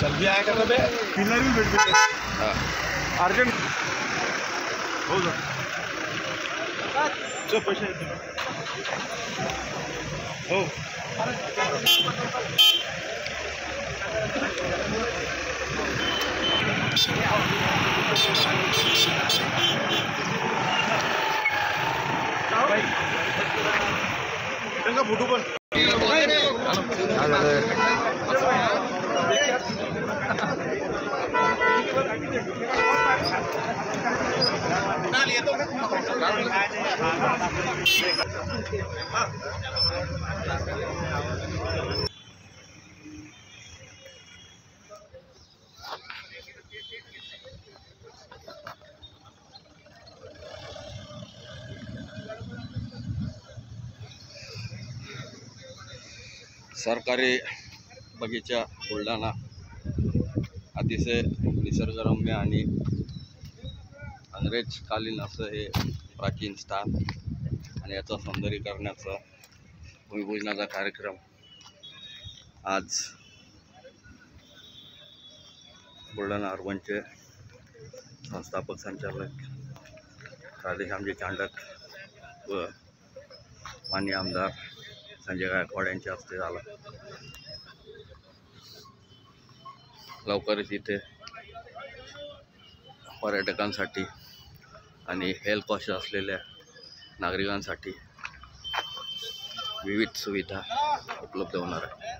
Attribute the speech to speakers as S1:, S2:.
S1: जल्दी आहे का बे। पिलर भी भेटते अर्जंट हो। जा। चल पैसे हो। फोटो पण
S2: सरकारी बगीचा बुलढाणा अतिशय निसर्गरम्य आणि अंग्रेजकालीन असं हे प्राचीन स्थान आणि याचं सौंदर्यीकरणाचा भूमिपूजनाचा कार्यक्रम आज बुलढाणा अर्बनचे संस्थापक संचालक राधेश्यामजी चांडक व मान्य आमदार संजय गायकवाड यांच्या हस्ते झाला. लवकरच इथे पर्यटकांसाठी आणि हेल्थ कॉश असलेल्या नागरिकांसाठी विविध सुविधा उपलब्ध होणार आहे